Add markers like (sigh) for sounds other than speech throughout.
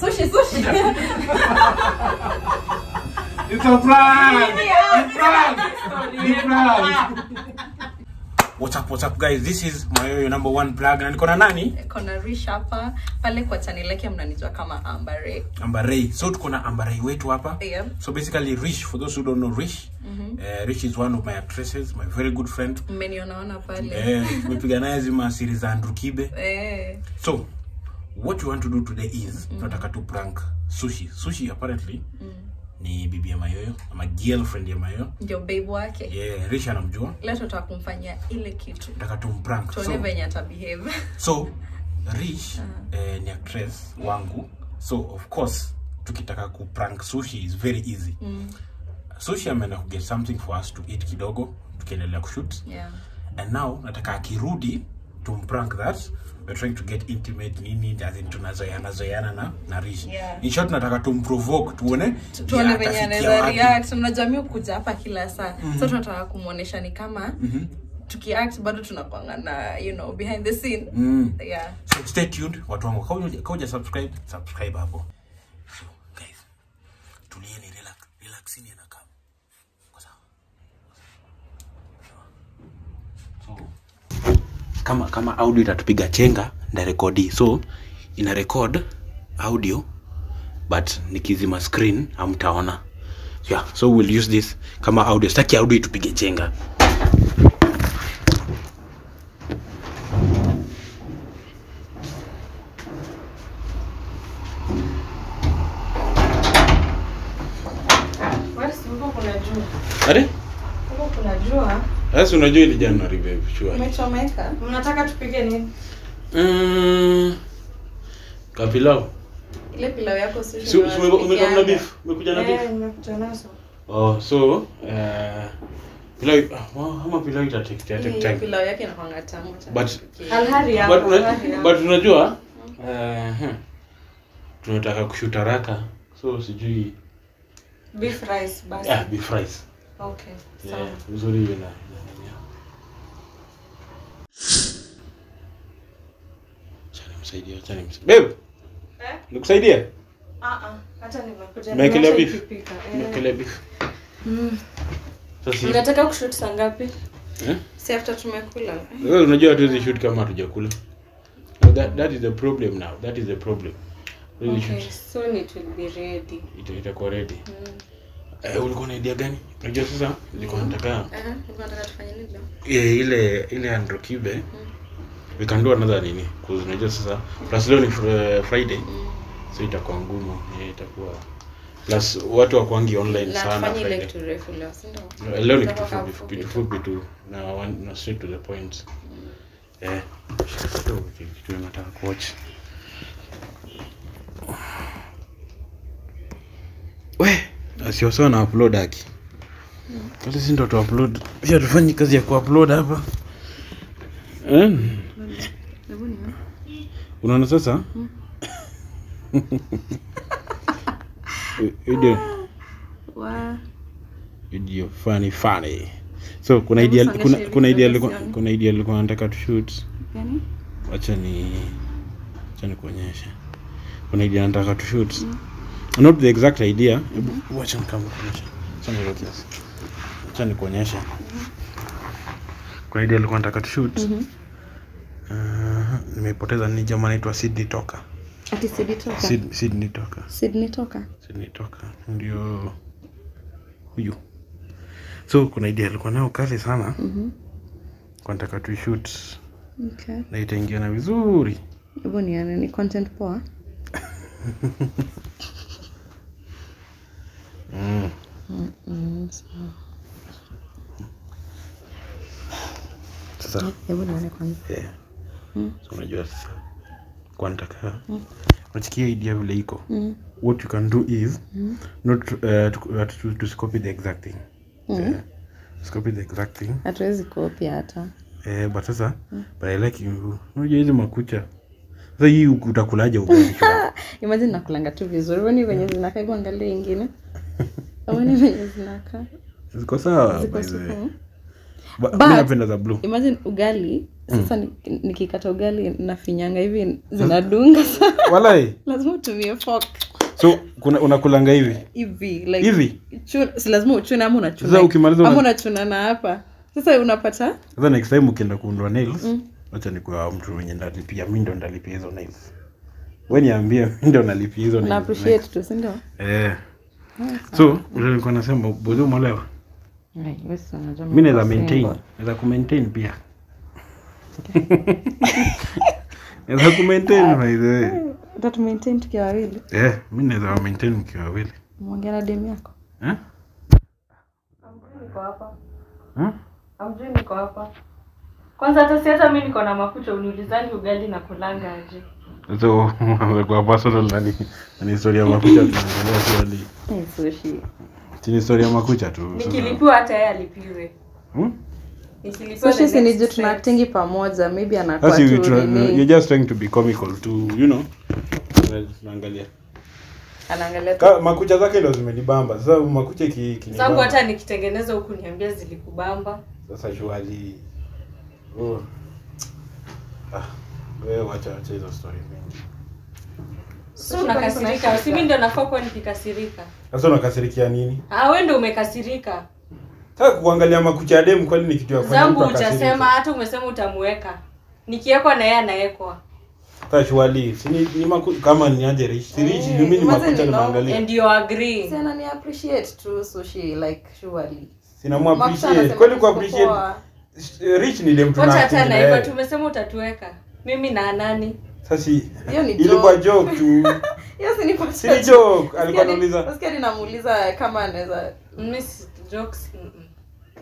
sushi sushi (laughs) It's a prank. It's prank. It's prank. What's up, what's up guys? This is Mayoyo number one plug na niko na nani? kona rish hapa pale kwa channel yake mnanijua kama ambare Ambarei. So tuko na Ambarei wetu hapa. Yeah. So basically Rish, for those who don't know Rish, Mm -hmm. uh, Rish is one of my actresses, my very good friend. mmenionaona pale Eh, tumepiga naye zima series za Andrew Kibe. eh. So, what you want to do today is tunataka tu prank Sushi. Sushi apparently mm. ni bibi ya Mayoyo ama girlfriend ya Mayoyo. ndio babe wake Yeah, risha anamjua. leo tutaka kumfanyia ile kitu Nataka tumprank. tuone So, venye atabehave so Rich uh -huh. eh, ni actress wangu. So, of course, tukitaka kuprank Sushi is very easy. mm. Sushi ameenda kuget something for us to eat kidogo tukiendelea kushoot. yeah. and now nataka akirudi tumprank that we're trying to get intimate nini in tunazoeana zoeana na na Rish Yeah. in short nataka tumprovoke tuone tuone venye anaweza react. Unajua jamii kuja hapa kila saa. Mm -hmm. so tunataka kumuonesha ni kama mm -hmm tukiact bado tunakwanga na you know behind the scene. Mm. yeah. So stay tuned watu wangu. Kwa kwa subscribe subscribe hapo so guys tulieni relax relaxini na kama kwa sawa so kama kama audio itatupiga chenga ndarekodi. So ina record audio but nikizima screen amtaona yeah so we'll use this kama audio. Sitaki audio itupige chenga Sasa unajua ile January babe, sure. umechomeka mnataka tupige nini Mm. Kapilau. ile pilau yako sushi Si umekuja na beef? Umekuja na beef? nimekuja nazo Oh, so uh, pilau ah, ama pilau ita take take take time. pilau yake inakwanga tamu tamu. But- Alhari But una- but unajua eh hmm, tunataka kushuta raka. So sijui beef rice basi ah beef rice. Okay sawa Yeah, uzuri hiyo na. na- Acha nimsaidie. Babe, Eh? nikusaidie? ah ah hata nimekuja Mekelea beef? Mekelea beef. Mm. Sasa unataka kushoot saa ngapi eh? si after tumekula Wewe unajua hatuwezi shoot kama hatujakula. That, that is the problem now. That is the problem. Really okay shoot. soon it will be ready Ita, itakuwa ready. Eh, ulikuwa na idea gani? Unajua sasa nilikuwa nataka eh nataka tufanye nini leo eh, ile ile Andrew Kibe. We can do another nini? Cause unajua sasa plus leo ni fr- Friday. So itakuwa ngumu. Eh, itakuwa plus watu wakwangi online na sana Friday. Friday. kitu refu leo No, leo ni kitu fupi fupi tu. fupi tu na one- na straight to the point eh kitu kitu nataka kuwatch we asio sawa na upload haki. Sasa si ndo tu upload. Pia tufanye kazi ya kuupload hapa. Eh? Unaona sasa? (laughs) Video wa. Video funny funny. So kuna idea kuna kuna idea alikuwa kuna idea alikuwa anataka tu shoot. Gani acha ni acha nikuonyeshe kuna idea anataka tu shoot not the exact idea. Hebu on camera. acha niloke acha nikuonyeshe. Kuna idea alikuwa nataka tu shoot. Uh, nimepoteza ni jamaa anaitwa Sydney Toka ati Sydney toka Sid, Sydney Toka Sydney toka Sydney Toka ndio huyu. So kuna idea alikuwa nayo kali sana. Mhm kwa nataka tu shoot. Okay. Na itaingiana vizuri. Hivyo ni ni content poa (laughs) mm. mm sawa sasa hebu nione kwanza. yeah. Mm. so unajua sasa kwa nataka unachikia idea vile iko? Mm what you can do is not uh, to, uh, to, to copy the exact thing. Yeah. copy the exact thing. Hatuwezi kopia hata. Eh, but sasa but I like you. Unajua makucha. Sasa hii utakulaje ugali (laughs) imagine nakulanga tu vizuri. Zinakaa hebu angalia ingine wani venye zinakaa. Ziko sawa ziko napenda za blue. imagine ugali sasa mm. nikikata ugali nafinyanga hivi zinadunga (laughs) walai. Lazima utumie fork. So kuna unakulanga hivi? Hivi like hivi? si lazima uchune ama unachuna ukimaliza una- ama unachuna na hapa. Sasa unapata? Sasa next time ukienda kuundwa nails wacha nikuwa mtu mwenye ndalipia mi ndo ndalipia hizo nails. We niambie mi ndo nalipia hizo na appreciate tu eh so nilikuwa nasema bozi umolewa mi naweza maintain. naweza kumaintain pia. (laughs) Naweza kumaintain by the way. tatumaintain tukiwa wawili. Eh mi naweza maintain mkiwa wawili. Mwongea na demu yako. Eh? Amjui niko hapa. Eh? amjui niko hapa. Kwanza hata si hata mi niko na makucha uniulizani ugali na kulanga aje so (laughs) kwa personal nani ni historia makucha Eh, sushi ni historia makucha tu nikilipiwa hata yeye alipiwe. Hmm? sushi si pamoja maybe anakuwa tu nini. you're just trying to be comical to you know? Tunaangalia. Anaangalia Ka, makucha zake ndo zimenibamba. Sasa makucha hata nikitengeneza huku niambia zilikubamba. Sasa oh. ah, wewe wacha wacha hizo story mingi. So unakasirika? Si mi ndio nafaa kuwa nikikasirika? Sasa unakasirikia nini? Ah wewe ndio umekasirika. Sasa kuangalia makucha ya demu kweli ni kitu ya kufanya mtu akasirika. Zangu hata umesema utamweka. nikiwekwa na yeye anaekwa. Sasa shwali, si ni, ni maku, kama ni aje rich si rich Eh, mimi ni makucha and you agree. Si ni appreciate tu sushi like surely Sina mu appreciate. ku appreciate? Rich ni dem wacha naiva tumesema utatuweka mimi na nani sasa Hiyo ni ilikuwa joke. joke tu (laughs) Hiyo si ni kwa si joke alikuwa anauliza Nasikia ninamuuliza kama anaweza Miss jokes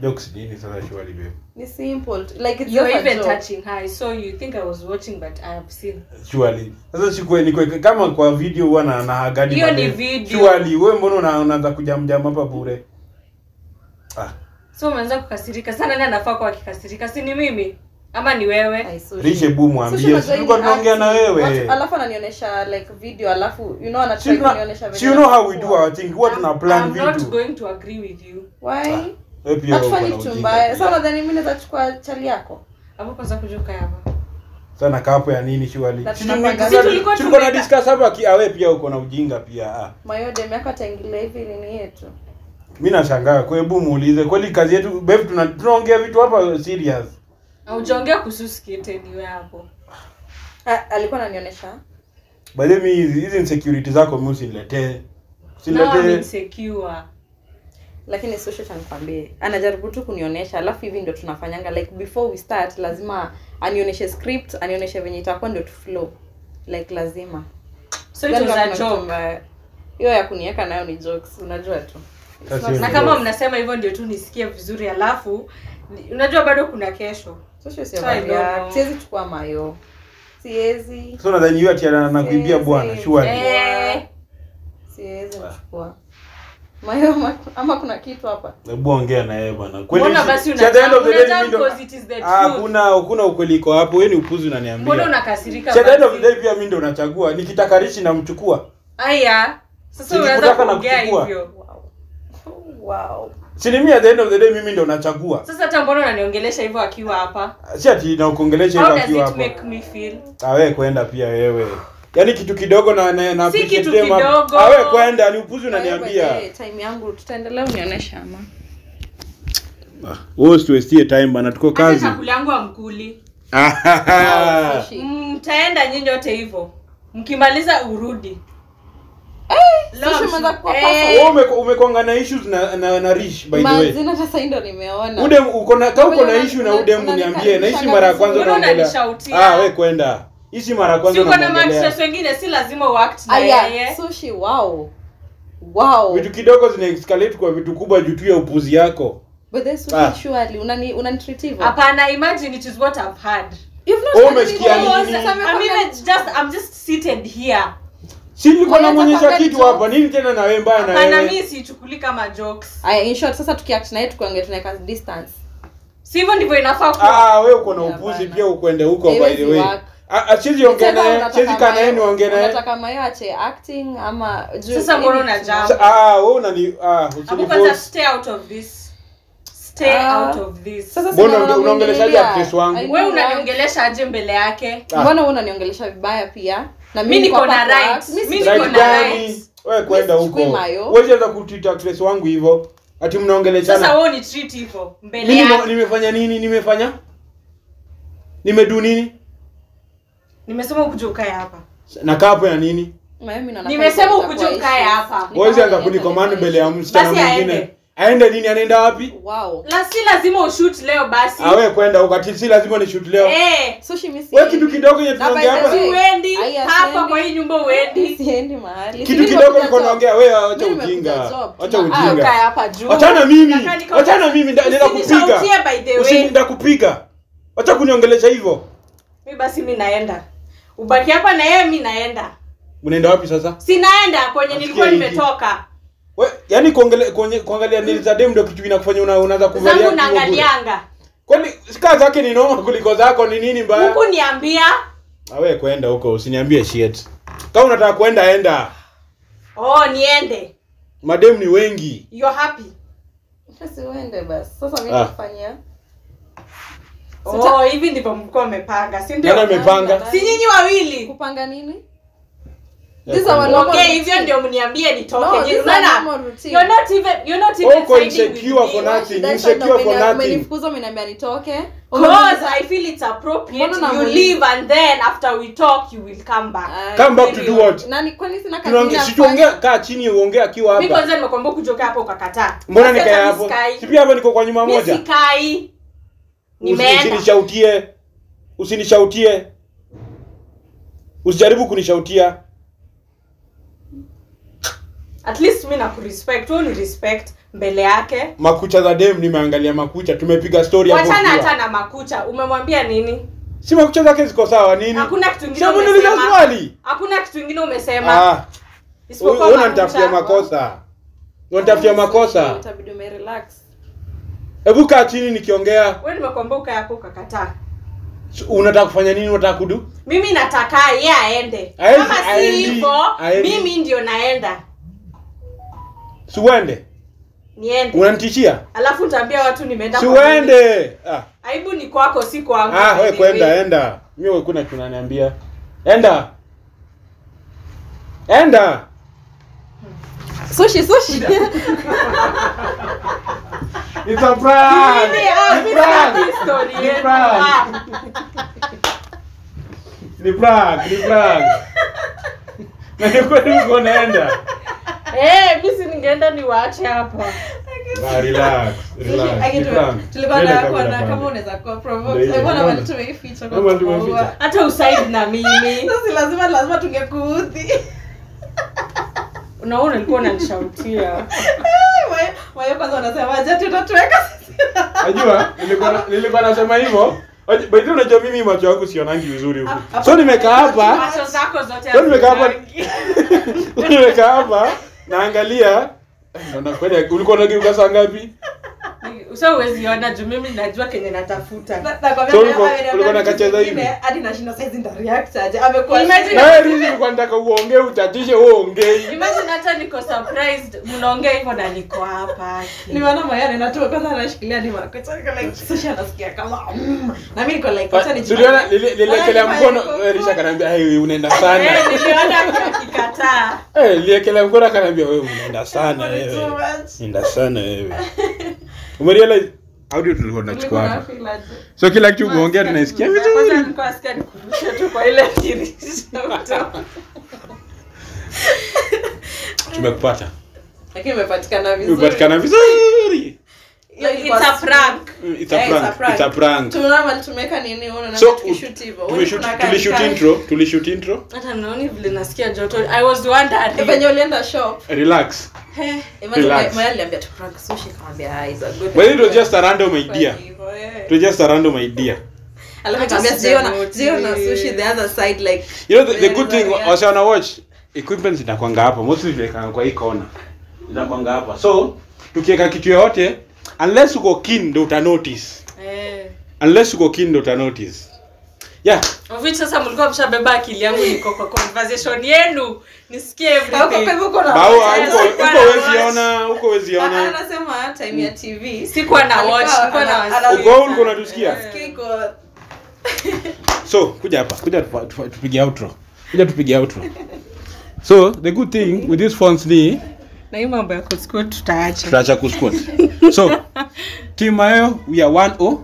jokes nini sasa shwali babe ni simple like it's You're even joke. touching her. so you. think I was watching, but I have seen. Surely. Sasa chukue ni kwa kama kwa video huwa na na hagadi Hiyo ni video. Surely wewe mbona unaanza kujamjam hapa bure? Ah, So umeanza kukasirika sana. Nani anafaa kwa kikasirika Si ni mimi ama ni wewe? lishe bu mwambie. tulikuwa tunaongea na wewe. Alafu ananionyesha like video alafu you know ana anatry kunionyesha video you know how we do our thing. Huwa tuna plan I'm not going to agree with you. why Wewe pia hatufanyi kitu mbaya sasa nadhani mimi naweza chukua chali yako Hapo kwanza kujuka hapa. Sana kapo ya nini tunapanga- tulikuwa- na discuss hapa kiawe pia uko na ujinga pia. Ah. mayode miaka ataingilia hivi nini yetu Mimi nashangaa kwa hebu muulize kweli kazi yetu babe tunaongea vitu hapa serious. Haujaongea kuhusu skate anyway hapo. Ah, alikuwa ananionyesha By the way hizi hizi insecurity zako mimi usiniletee. Usiniletee. insecure. lakini sosho chanikwambie anajaribu tu kunionyesha alafu hivi ndio tunafanyanga like before we start lazima anionyeshe script anionyeshe venye itakuwa ndio tuflow like lazima So it was a joke. hiyo ya kuniweka nayo ni jokes unajua tu Na kama mnasema hivyo ndio tu nisikie vizuri alafu unajua bado kuna kesho. Know. siwezi chukua mayo. Siwezi. So nadhani hiyo ati anakuibia bwana surely Eh. siwezi nachukua mayo ama, kuna kitu hapa. Hebu ongea na yeye bwana. Kweli Mbona Ah, hakuna hakuna ukweli iko hapo. Wewe ni upuzi Mbona unaniambia unakasirika cha at the end of the day pia mimi ndo nachagua. Nikitaka richi namchukua. Aya. Sasa kuongea hivyo. wow. Si ni mimi at the end of the day mimi ndo nachagua Sasa hata mbona unaniongelesha hivyo akiwa hapa? si ati nakuongelesha How hivyo does it make me feel? Awe kwenda pia wewe yaani kitu kidogo na na, na Si kitu kidogo. Awe kwenda ni upuzi unaniambia the time yangu tutaendelea unionyesha ama Ah, wewe usiwestie time bana tuko Hata kazi chakula yangu amkuli. (laughs) Mtaenda nyinyi wote hivyo. Mkimaliza urudi. Umekwanga na issues na na, na Rish by the way mazina sasa ndo nimeona Udem uko na kama uko na issue na una- udem niambie na hisi mara ya kwanza Mbona unaongelea. Ah, wewe kwenda. Hisi mara ya kwanzavitu kwanza unaongelea. mastress wengine si lazima uact na yeye. sushi wow wow Vitu kidogo zina escalate kwa vitu kubwa juu tu ya upuzi yako. but then sushi Ah. surely unani unanitreat hivyo Hapana, imagine it is what I've had. You've not Wewe had umesikia anything. nini? Sasa I'm even just I'm just seated here. Si niko namwonyesha kitu hapa. Nini tena na wewe mbaya na wewe? mimi sichukuli kama jokes. aya in short sasa tukiact naye tukiongea tunaweka distance Si hivyo ndivyo inafaa kuwa. Ah, wewe uko na upuzi pia ukwende huko by the way. Achezi Ah, ah, ongea unataka siwezi kaa naye Mayo- niongee naye. unataka mayo ache acting ama juu- Sasa mbona ili- unajam? Sa- Ah, wewe unani ah, Hapo kwanza usiniforce. stay out of this. stay Ah. out of this Sasa Mbona unaongeleshaje actress wangu? Wewe unaniongeleshaje unaniongelesha aje mbele yake Ah. mbona wewe unaniongelesha vibaya pia na niko niko wewe kwenda huko. wewe unaweza kutita wangu hivyo ati sasa wewe ni treat hivyo mbele mimi nimefanya nini? Nimefanya? Nimedu nini? Nimesema ukuje ukae hapa. Nakaa hapo ya nini? Nimesema ukuje ukae hapa. Ni anza inaenda mbele ya msichana mwingine aende. nini? Anaenda wapi? Wow. La si lazima ushoot leo basi. Awe kwenda ukati si lazima ni shoot leo. Eh. So she miss wewe kitu kidogo yenye Na tunaongea hapa uendi hapa kwa hii nyumba uendi (laughs) siendi mahali. Kitu kidogo niko naongea wewe acha ujinga. acha Ah, ujinga. hapa juu. Achana mimi. Acha na achana mimi ndio nenda kupiga. usinenda kupiga. Acha kuniongelesha hivyo. Mi basi mi naenda. Ubaki hapa na yeye mi naenda. Unaenda wapi sasa? Sinaenda kwenye nilikuwa nimetoka we yani kuangalia nili za dem ndio kitu inakufanya una, unaanza kuvalia zangu kitu bure. naangalianga. Kwani sikaa zake ni noma kuliko zako ni nini mbaya? Huku niambia. Awe kwenda huko usiniambie shit. Kama unataka kwenda enda. Oh niende. Madem ni wengi. You're happy. Sasa uende basi. Sasa mimi Ah. nafanyia. oh hivi ndipo mko amepanga, si ndio? Nani amepanga. Si nyinyi wawili? Kupanga nini Ya These are kwenda. normal okay hivyo ndio mniambie nitoke No, Nyinyi- these are unaona? normal routine. you're not even you're not even Uko siding with insecure me. for nothing. Shida insecure sana for umeni- nothing. umenifukuza umeniambia nitoke Cause I feel it's appropriate you leave and then after we talk you will come back. Come back to do what nani kwani sina kazi Tunaonge- ingine si ya tuongea kufanya? kaa chini uongea akiwa Mimi hapa kwanza nimekwambia kujoka hapo ukakataa. mbona nikae hapo si pia hapa niko kwa nyuma Mimi moja sikai. Nimeenda. usinishautie usinishautie usijaribu kunishautia At least mimi nakurespect. Wewe ni respect mbele yake. makucha za dem nimeangalia makucha tumepiga story hapo Wachana hata na makucha. Umemwambia nini? si makucha zake ziko sawa nini Hakuna kitu kingine umesema. swali Hakuna kitu kingine umesema. ah Isipokuwa unanitafutia makosa unanitafutia makosa Itabidi umerelax. hebu kaa chini nikiongea Wewe nimekwambia ukae hapo ukakataa. unataka kufanya nini unataka kudu Mimi nataka yeye aende. Kama si hivyo, mimi ndio naenda. Si uende Niende. unanitishia Alafu nitaambia watu nimeenda si uende ah Aibu ni kwako si kwangu. ah wewe kwenda enda mimi kuna kitu unaniambia enda enda Sushi, sushi. (laughs) It's a prank. It's a prank. It's a prank. Ah, Ni prank, ni prank. (laughs) Na ni kweli uko naenda. Eh, mimi ningeenda niwaache hapa. (laughs) Eh. Hata usaid na mimi. (laughs) Lazima lazima tungekuudhi. Unaona ulikuwa unanishautia. Mayo- (laughs) Mayo kwanza wanasema jati utatuweka. Najua nilikuwa nasema hivyo. By unajua mimi macho yangu sionangi vizuri huku. Hapa- So nimekaa hapa, hapa- nimekaa hapa naangalia. Naona ulikuwa unageuka saa ngapi? Usa uwezi ona juu mimi najua kenye natafuta. Hadi nashinda saizi nda react aje. Amekuwa Na wewe Rizi ulikuwa nataka uongee utatishe wewe ongei. Imagine hata niko surprised mnaongea hivyo na niko hapa. nimeona Mayo anatua kwanza anashikilia ni makocha (laughs) anasikia kama mm. na mimi niko like acha nijipange. Tuliona niliekelea mkono eh, Risha kanambia hey unaenda Eh, sana. niliona akikataa. Eh niliekelea mkono kanambia wewe unaenda sana wewe. Unaenda sana wewe. (laughs) Umerealize audio tulikuwa tunachukua hapa. So kila kitu umeongea tunaisikia Kwanza vizuri. nilikuwa nasikia nikurushe tu kwa ile dirisha. (laughs) Tumekupata. lakini imepatikana vizuri Umepatikana vizuri. Mm, Eh, kama- intro, tulishoot intro. hata naoni vile nasikia joto i was wondering venye ulienda shop Relax. Eh, kamwambia ah But it was just a random idea. Kwa hivyo. It was just a random idea. Alafu Hata nikamwambia sijaona sushi the other side like You know the, the good thing very- wase watch equipment zinakwanga hapa mostly zinakwanga kwa hii kona. Zinakwanga hapa. So tukiweka kitu yoyote unless uko keen ndo uta notice. eh. Unless uko keen ndo uta notice. Yeah. Of sasa mlikuwa mshabeba akili yangu niko kwa conversation yenu. Nisikie everything. Uko na Bao, watch. huko sikuwa huko na ona huko huwezi Ah, ona. anasema time ya tv Sikuwa na watch, sikuwa na ugo uko ulikuwa unatusikia? (laughs) So kuja hapa kuja tupige outro. Kuja tupige outro. So the good thing with this phones ni na hii mambo ya kuskua tutaacha. Tutaacha kusquat so (laughs) team mayo we are 1-0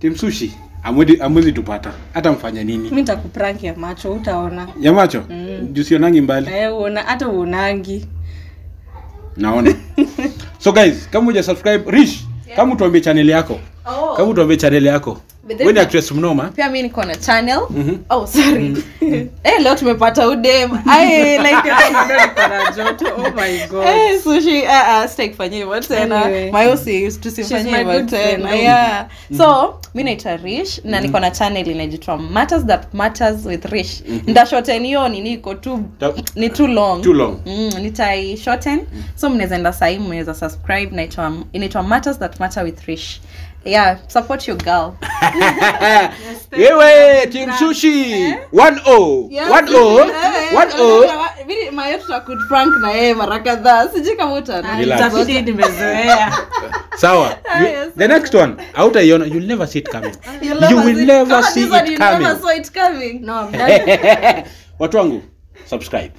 team sushi amwezi amwezi tupata. Hata mfanya nini? Mi nitakuprank ya macho utaona ya macho? Mm. jusionangi mbali. Eh, uona hata uonangi naona. (laughs) So guys kama uja subscribe rish kama utuambie channel yako. Oh. kama utuambie channel yako ni actress mnoma? pia mi niko na channel. Mhm. oh sorry. (laughs) Eh leo tumepata udem. Ai like (laughs) joto. Oh my god. Eh, sushi uh, uh, sitaki kufanya hivyo tena. Anyway. mayosi tusifanye hivyo good friend, tena no? so mi naita rish na niko na channel inaitwa matters that matters with rish. Ndashoten hiyo tu ni too long. Too long. mm, nitai shorten so mnaweza enda sahii mnaweza subscribe. Naitwa inaitwa matters that matter with rish yeah support your girl. (laughs) Yewe team sushi. 1-0 1-0 1-0 mayo tutakuprank na yeye mara kadhaa. Sijui kama Relax. itabidi nimezoea. (laughs) Sawa. You, yes. the next one hautaiona you'll never see it coming. You'll you will never see it coming. it (laughs) coming. No watu wangu subscribe